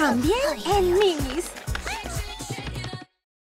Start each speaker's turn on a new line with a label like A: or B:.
A: También en minis.